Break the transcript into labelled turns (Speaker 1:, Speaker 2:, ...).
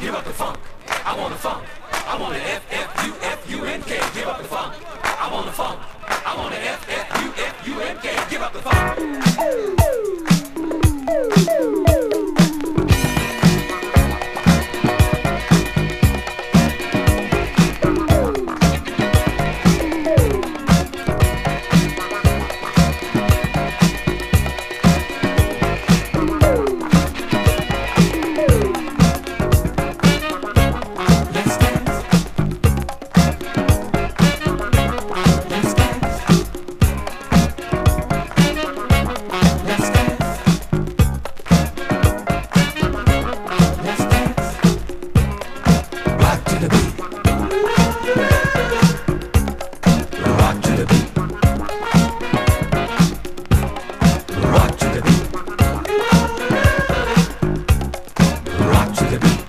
Speaker 1: give up the funk. I want the funk. I want the F F U F U N K, give up the funk. to the beat.